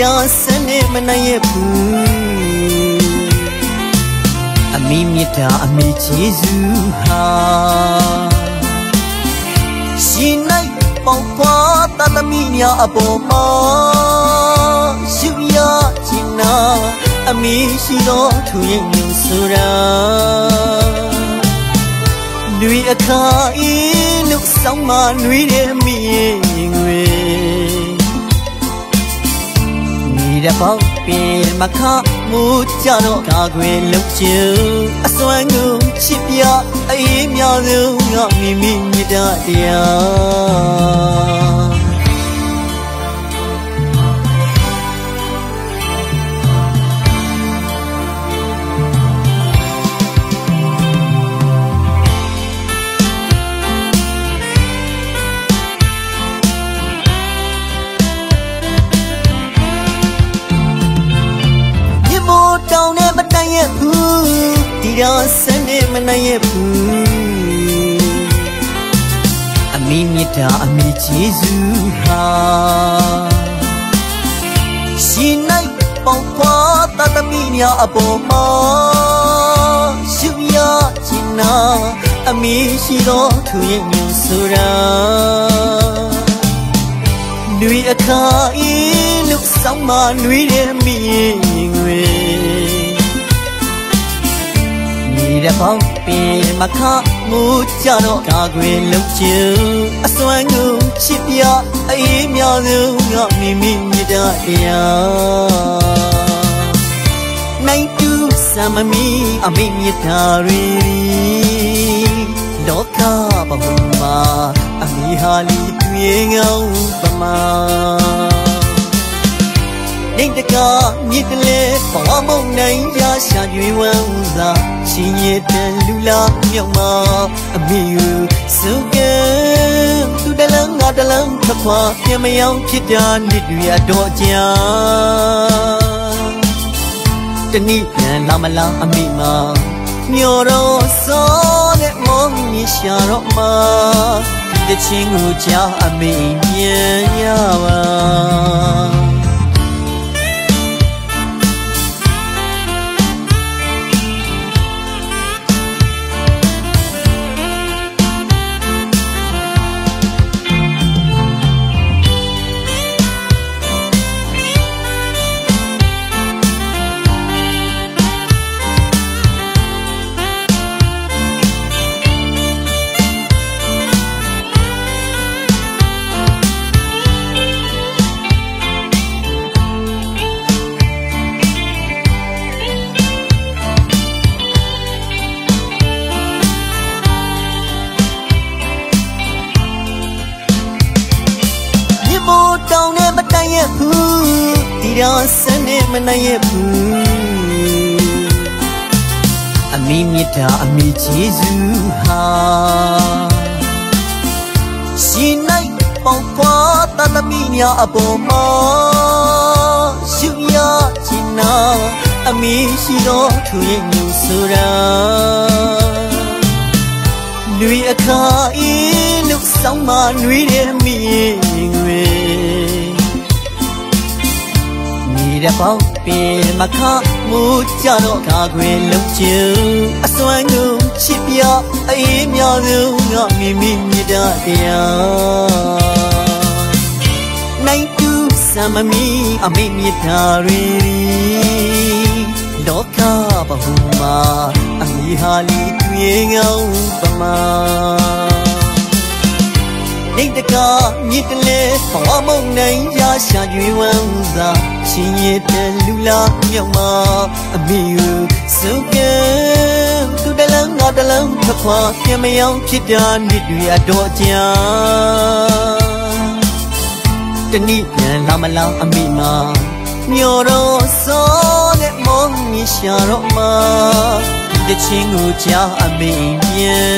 ရာစနဲ့မနိုင်ရဘူးအမိမြတ်တာအမိကျေးဇူးဟာရှင်နိုင်ပေါပွားတသမီများအပေါ်မှာရှုရခြင်းနာအမိရှိသောသူရဲ့မြူဆိုရာလူအခါဤလူဆောင်မနွေတဲ့မိရင် ငွေနေတဲ့ပေါက်ပင်မခမူကြတော့ကာကွယ်လုံချူအစွမ်းကိုချစ်ပြအေးများဆုံးငါမိမိမြတ်တရား ရဘူးဒီတော့စနေမနိုင်ရဘူးအမိမြတ်တာအမိကျေးဇူးဟာရှင်နိုင်ပေါပွားတသမီများအပေါ်မှာရှုရခြင်းနာအမိရှိသောသူရဲ့ညူဆိုရာလူအခါဤလူဆောင်မနွေတဲ့မိငွေ တဲ့ပေါင်းပင်မခမူကြတော့ကာကွယ်လုံချူအစွမ်းကိုချစ်ပြအေးများဆုံးငါမိမိမြတ်တရားနိုင်တူစမမီအမိမြတ်တာရီလောကပမမာအမိဟာလီတွေ့ငောင်းပမာ နေတကမြစ်ကလေးဘဝမုံနိုင်ရရှာကြွေဝမ်းသာရှင်ရတဲ့လူလာမြောက်မှာအမိယူစုကဲသူတလန်းငါတလန်းသခွာပြမယောင်ဖြစ်တာနှစ်တွေအတော့ကြာတနည်းပြန်လာမလားအမိမမျောတော့စောတဲ့မောင်ကြီးရှာတော့မှာဒီတချင်းကိုကြားအမိပြန်ရပါ ဘူးဒီတော့စနေမနိုင်ရဘူးအမိမြတ်တာအမိကျေးဇူးဟာရှင်နိုင်ပေါပွားတသမီများအပေါ်မှာရှုရခြင်းနာအမိရှိတော်သူရဲ့ညူဆိုရာလူအခါဤလူဆောင်မနွေတဲ့မိငွေ တဲ့ပေါက်ပင်မခမူကြတော့ကာကွယ်လုံချူအစွမ်းကိုချစ်ပြအေးများဆုံးငါမိမိမြတ်တရားနိုင်တူစမမီအမိမြတ်တာရီလောကဘဟုမာအမိဟာလီတွေ့ငောင်းပမာ နေတကမြစ်ကလေးဘဝမုံနိုင်ရရှာကြွေဝမ်းသာရှင်ရတဲ့လူလာမြောက်မှာအမိယူစုကဲသူတလန်းငါတလန်းသခွာပြမယောင်ဖြစ်တာနှစ်တွေအတော့ကြာတနည်းပြန်လာမလားအမိမမျောတော့စောတဲ့မောင်ကြီးရှာတော့မှာဒီတချင်းကိုကြားအမိပြန်ရပါ